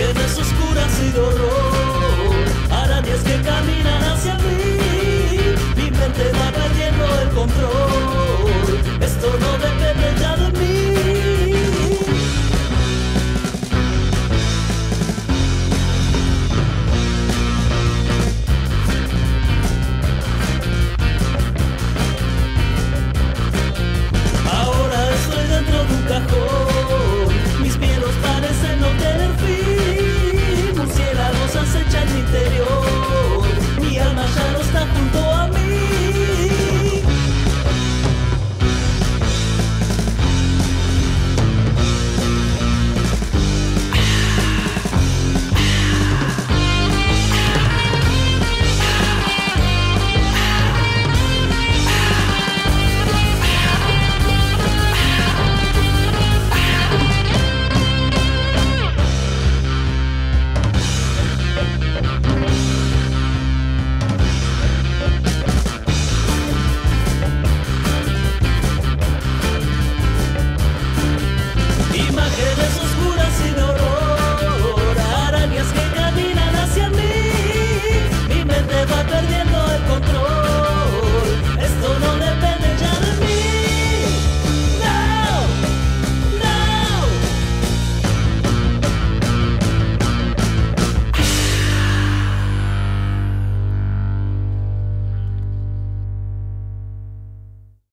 que de oscuras y dolor.